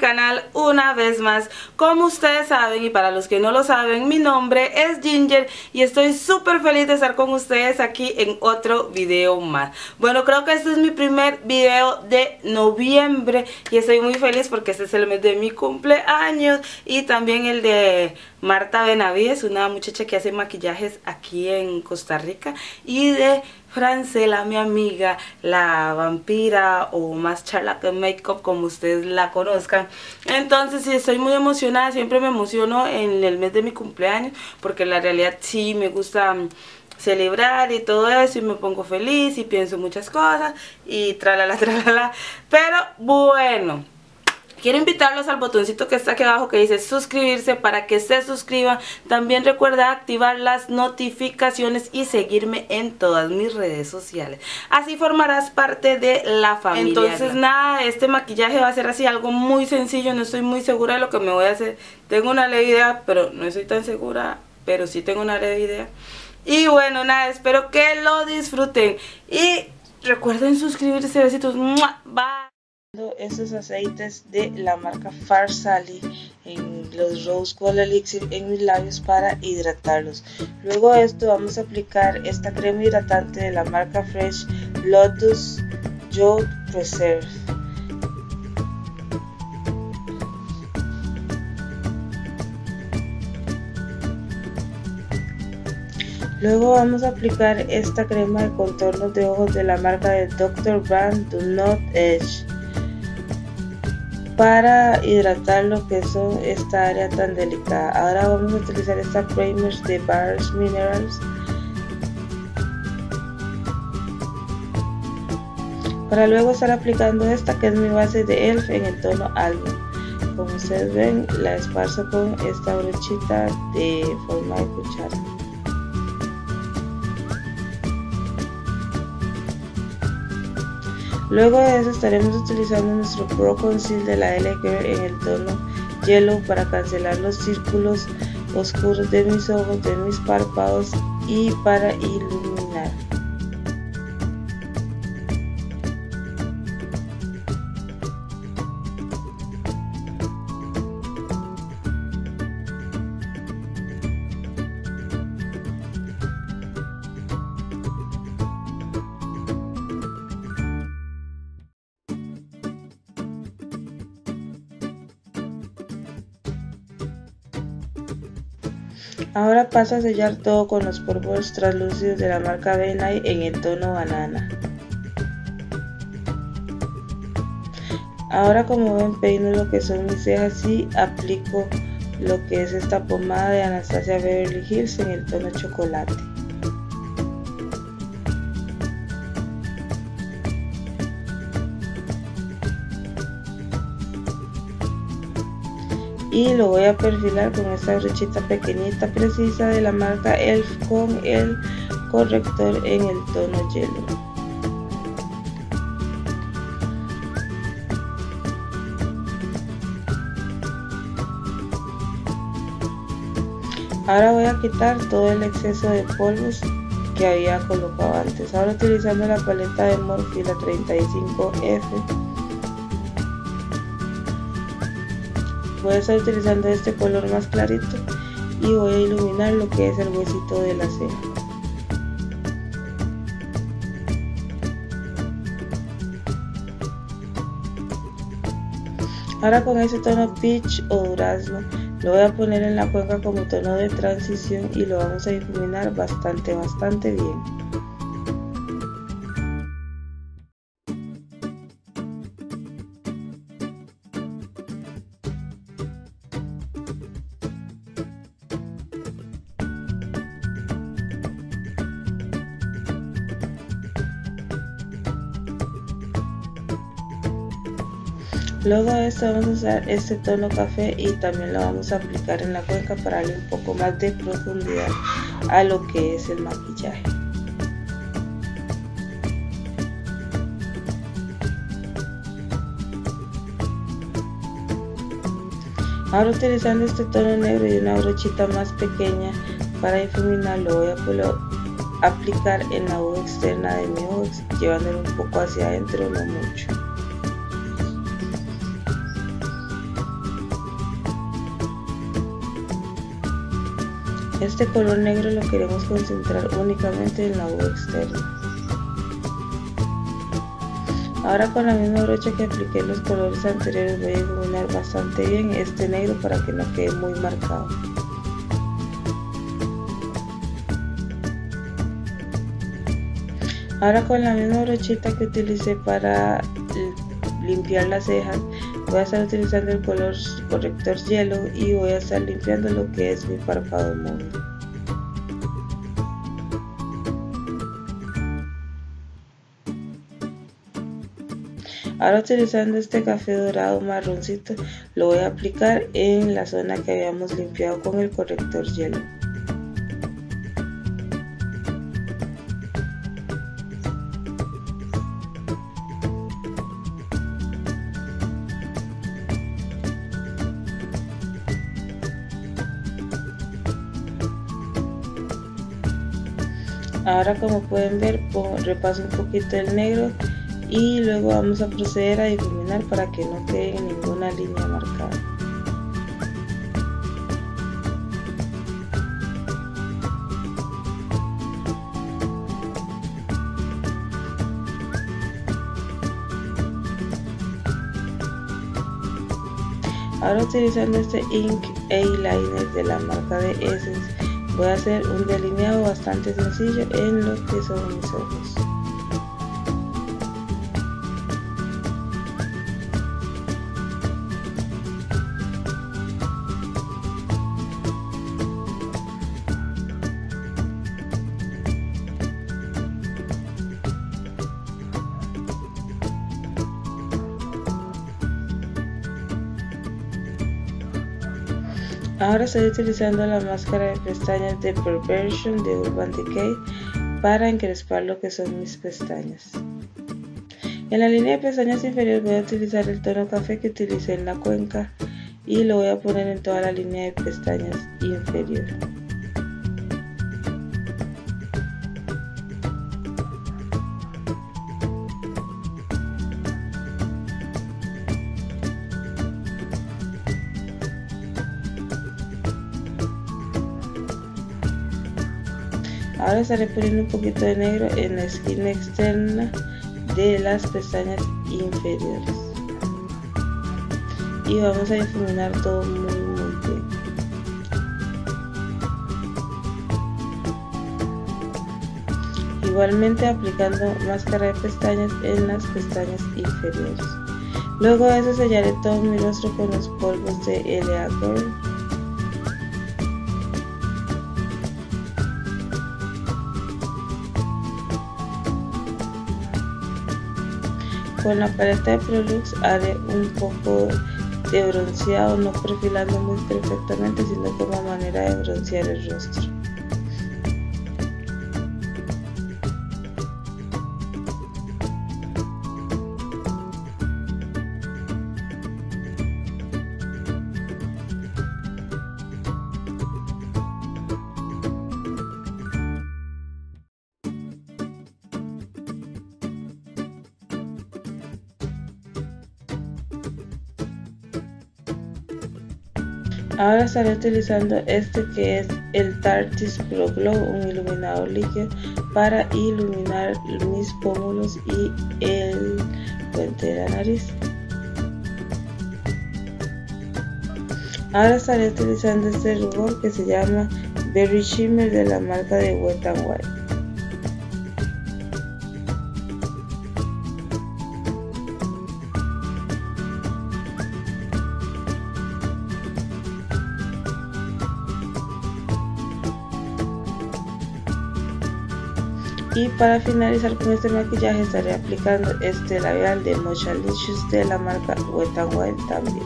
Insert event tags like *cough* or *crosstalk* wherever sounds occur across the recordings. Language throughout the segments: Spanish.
canal una vez más Como ustedes saben y para los que no lo saben Mi nombre es Ginger y estoy súper feliz de estar con ustedes aquí en otro video más Bueno, creo que este es mi primer video de noviembre Y estoy muy feliz porque este es el mes de mi cumpleaños Y también el de Marta Benavides, una muchacha que hace maquillajes aquí en Costa Rica Y de Francela, mi amiga, la vampira o más charla que makeup como ustedes la conozcan. Entonces sí, estoy muy emocionada, siempre me emociono en el mes de mi cumpleaños porque la realidad sí me gusta mm, celebrar y todo eso y me pongo feliz y pienso muchas cosas y tralala, *laughs* tralala. Pero bueno... Quiero invitarlos al botoncito que está aquí abajo que dice suscribirse para que se suscriban. También recuerda activar las notificaciones y seguirme en todas mis redes sociales. Así formarás parte de la familia. Entonces nada, este maquillaje va a ser así algo muy sencillo. No estoy muy segura de lo que me voy a hacer. Tengo una leve idea, pero no estoy tan segura. Pero sí tengo una leve idea. Y bueno, nada, espero que lo disfruten. Y recuerden suscribirse. Besitos. Bye estos aceites de la marca Farsali en los Rose Gold Elixir en mis labios para hidratarlos. Luego de esto vamos a aplicar esta crema hidratante de la marca Fresh Lotus Jode Preserve. Luego vamos a aplicar esta crema de contornos de ojos de la marca de Dr. Brand Do Not Edge para hidratar lo que son esta área tan delicada. Ahora vamos a utilizar esta primer de Bars Minerals para luego estar aplicando esta que es mi base de ELF en el tono algo. Como ustedes ven, la esparzo con esta brochita de forma de cuchara. Luego de eso estaremos utilizando nuestro Pro Conceal de la L en el tono Yellow para cancelar los círculos oscuros de mis ojos, de mis párpados y para iluminar. Ahora paso a sellar todo con los polvos translúcidos de la marca Benay en el tono banana. Ahora como ven peino lo que son mis cejas y aplico lo que es esta pomada de Anastasia Beverly Hills en el tono chocolate. Y lo voy a perfilar con esta brochita pequeñita precisa de la marca ELF con el corrector en el tono yellow. Ahora voy a quitar todo el exceso de polvos que había colocado antes. Ahora utilizando la paleta de Morphe 35F voy a estar utilizando este color más clarito. Y voy a iluminar lo que es el huesito de la ceja ahora con ese tono peach o durazno lo voy a poner en la cuenca como tono de transición y lo vamos a difuminar bastante bastante bien Luego de esto vamos a usar este tono café y también lo vamos a aplicar en la cuenca para darle un poco más de profundidad a lo que es el maquillaje. Ahora utilizando este tono negro y una brochita más pequeña para difuminar lo voy a aplicar en la U externa de mi ojo llevándolo un poco hacia adentro, no mucho. Este color negro lo queremos concentrar únicamente en la U externa. Ahora con la misma brocha que apliqué los colores anteriores voy a iluminar bastante bien este negro para que no quede muy marcado. Ahora con la misma brochita que utilicé para limpiar las cejas voy a estar utilizando el color corrector hielo y voy a estar limpiando lo que es mi párpado móvil. Ahora utilizando este café dorado marroncito lo voy a aplicar en la zona que habíamos limpiado con el corrector hielo. Ahora como pueden ver repaso un poquito el negro y luego vamos a proceder a difuminar para que no quede ninguna línea marcada. Ahora utilizando este Ink Eyeliner de la marca de Essence voy a hacer un delineado bastante sencillo en lo que son mis ojos. Ahora estoy utilizando la máscara de pestañas de Perversion de Urban Decay para encrespar lo que son mis pestañas. En la línea de pestañas inferior voy a utilizar el tono café que utilicé en la cuenca y lo voy a poner en toda la línea de pestañas inferior. Ahora estaré poniendo un poquito de negro en la esquina externa de las pestañas inferiores. Y vamos a difuminar todo muy muy bien. Igualmente aplicando máscara de pestañas en las pestañas inferiores. Luego de eso sellaré todo mi rostro con los polvos de LA Girl Con la paleta de Prolux haré un poco de bronceado, no perfilando muy perfectamente, sino como manera de broncear el rostro. Ahora estaré utilizando este que es el Tartis Pro Glow, un iluminador líquido para iluminar mis pómulos y el puente de la nariz. Ahora estaré utilizando este rubor que se llama Berry Shimmer de la marca de Wet n Wild. Y para finalizar con este maquillaje estaré aplicando este labial de Licious de la marca Wet n Wild también.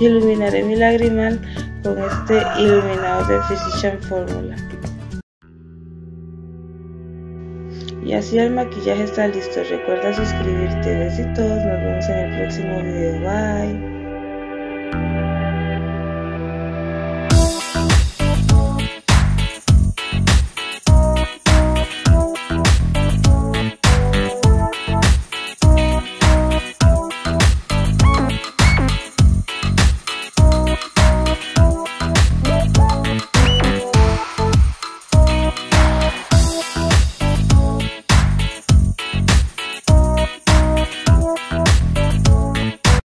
Iluminaré mi lagrimal con este iluminador de Physician Formula Y así el maquillaje está listo. Recuerda suscribirte. Besitos. Nos vemos en el próximo video. Bye.